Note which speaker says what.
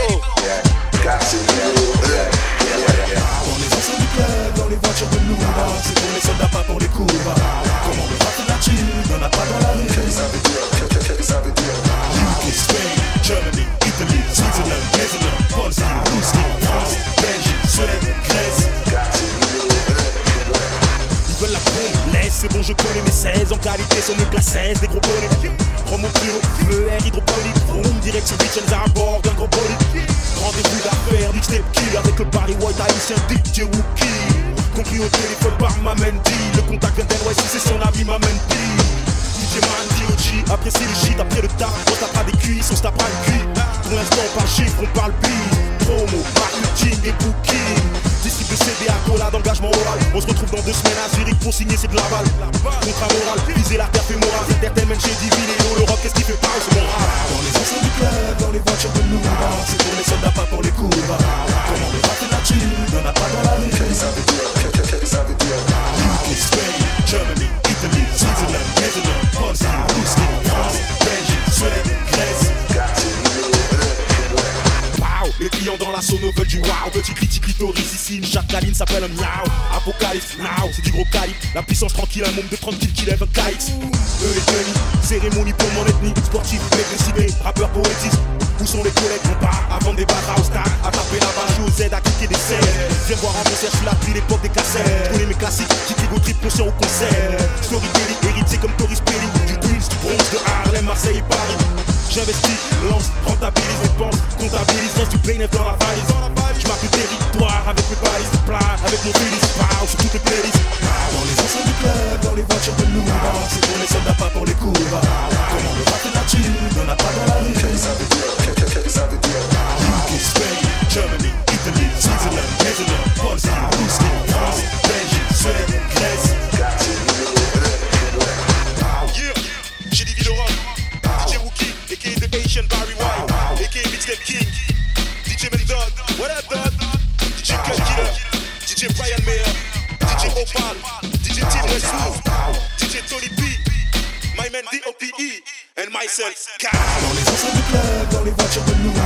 Speaker 1: Got you,
Speaker 2: Dans du club, dans les voitures de C'est pour les soldats, pas pour les coups thune, y'en a pas dans la rue Germany, Italy, Switzerland, France, Belgique, Suède, Grèce Ils veulent la laisse, c'est bon je connais mes 16 En qualité mes places 16, des gros bonnets Prends mon pyro, ER hydroponique Vroom, direction Beach gros bolide Rendez-vous d'affaires, mixtape kill Avec le Barry White haïtien DJ Wookie. Conclu au téléphone par ma Mendy Le contact d'NYC, c'est son ami ma Mendy DJ Man, D.O.G. Apprécie le shit après le taf On tapera des cuisses, on se tapera le cul. Pour l'instant par chiffre, on parle bise deux semaines à Zurich pour signer c'est de la balle. Contrat moral, viser la terre fémorale Entertainment chez Divinéo, l'Europe qu'est-ce qui fait pas c'est mon Dans les ensembles du club, dans les voitures de Nouba C'est pour les soldats, pas pour les coups Comment le rap de la thune, y'en a pas dans la rue dans la sono veulent du wow Petit critique clitoris. Ici, une chacaline s'appelle un miau Apocalypse, now, c'est du gros calibre La puissance tranquille, un môme de 30 kills qui lève un KX Eux les cérémonie pour mon ethnie. Sportif, décidé, rappeur poétiste. Où sont les collègues, on part avant des barres au stade À taper Viens voir en concert, je là depuis l'époque des cassettes. Connais mes classiques, qui go trip, conscient au concert. Storytelling, hérité comme Toris Pelli Du Queens, du Bronx, de Harlem, Marseille et Paris. J'investis, lance, rentabilise, dépense, comptabilise, reste du bénéfice dans la valise. Je marque le territoire avec mes balises plat, avec mon félix, pow, sur toutes les playlists. Dans les ensembles du club, dans les voitures de Nouba, c'est pour les soldats, pas pour les coups
Speaker 3: DJ Brian Mayer. DJ Opal. DJ Tim Westwood. DJ Tony B. My man D.O.P.E. And myself, Kat.
Speaker 2: Dans les ensembles du club, dans les voitures de Nouba,